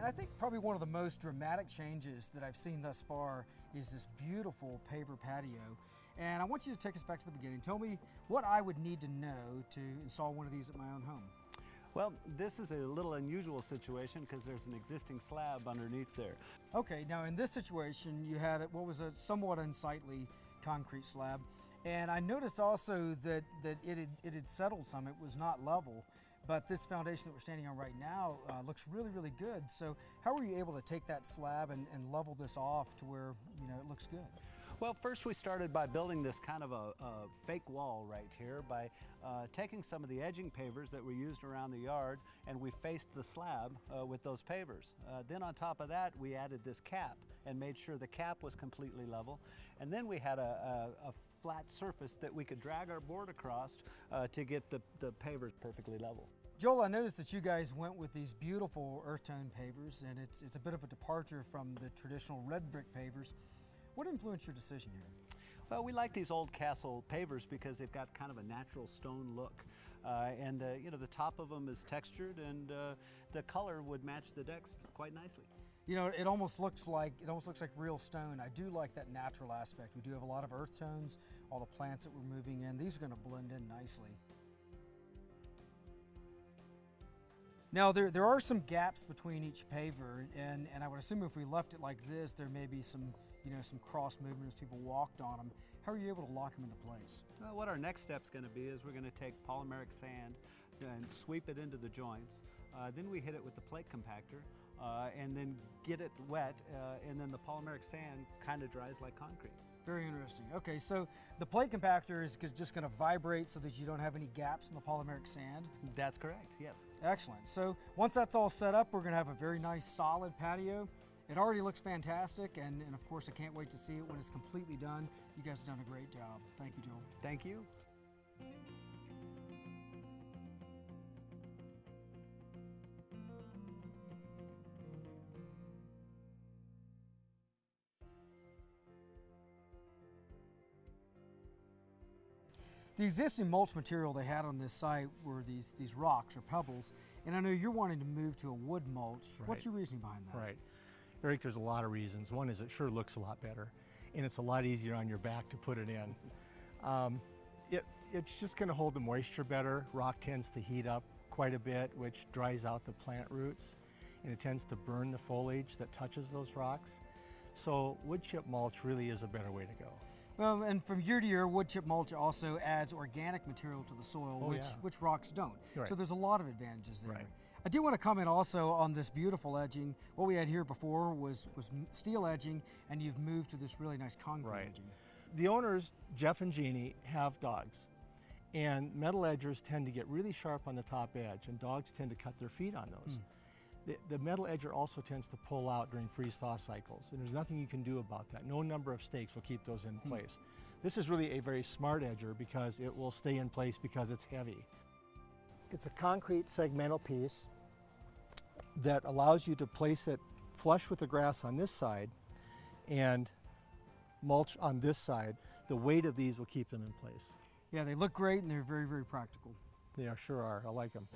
And I think probably one of the most dramatic changes that I've seen thus far is this beautiful paver patio. And I want you to take us back to the beginning. Tell me what I would need to know to install one of these at my own home. Well, this is a little unusual situation because there's an existing slab underneath there. Okay, now in this situation, you had what was a somewhat unsightly concrete slab. And I noticed also that, that it, had, it had settled some, it was not level. But this foundation that we're standing on right now uh, looks really, really good. So how were you able to take that slab and, and level this off to where you know it looks good? Well, first we started by building this kind of a, a fake wall right here by uh, taking some of the edging pavers that we used around the yard and we faced the slab uh, with those pavers. Uh, then on top of that, we added this cap and made sure the cap was completely level. And then we had a, a, a flat surface that we could drag our board across uh, to get the, the pavers perfectly level. Joel, I noticed that you guys went with these beautiful earth tone pavers and it's, it's a bit of a departure from the traditional red brick pavers. What influenced your decision here? Well, we like these Oldcastle pavers because they've got kind of a natural stone look. Uh, and uh, you know, the top of them is textured and uh, the color would match the decks quite nicely. You know, it almost looks like it almost looks like real stone. I do like that natural aspect. We do have a lot of earth tones, all the plants that we're moving in. These are going to blend in nicely. Now there, there are some gaps between each paver and, and I would assume if we left it like this, there may be some, you know, some cross movements people walked on them. How are you able to lock them into place? Well, what our next step is going to be is we're going to take polymeric sand and sweep it into the joints. Uh, then we hit it with the plate compactor uh, and then get it wet uh, and then the polymeric sand kind of dries like concrete. Very interesting. Okay, so the plate compactor is just going to vibrate so that you don't have any gaps in the polymeric sand? That's correct, yes. Excellent. So once that's all set up, we're going to have a very nice solid patio. It already looks fantastic, and, and of course, I can't wait to see it when it's completely done. You guys have done a great job. Thank you, Joel. Thank you. The existing mulch material they had on this site were these, these rocks or pebbles, and I know you're wanting to move to a wood mulch. Right. What's your reasoning behind that? Right. Eric, there's a lot of reasons. One is it sure looks a lot better, and it's a lot easier on your back to put it in. Um, it, it's just going to hold the moisture better. Rock tends to heat up quite a bit, which dries out the plant roots, and it tends to burn the foliage that touches those rocks. So wood chip mulch really is a better way to go. Well, and from year to year, wood chip mulch also adds organic material to the soil, Oh, which, yeah. which rocks don't. Right. So there's a lot of advantages there. Right. I do want to comment also on this beautiful edging. What we had here before was, was steel edging, and you've moved to this really nice concrete Right. edging. The owners, Jeff and Jeannie, have dogs. And metal edgers tend to get really sharp on the top edge, and dogs tend to cut their feet on those. Hmm. The, the metal edger also tends to pull out during freeze thaw cycles, and there's nothing you can do about that. No number of stakes will keep those in hmm. place. This is really a very smart edger because it will stay in place because it's heavy. It's a concrete segmental piece that allows you to place it flush with the grass on this side and mulch on this side. The weight of these will keep them in place. Yeah, they look great and they're very, very practical. They are, sure are. I like them.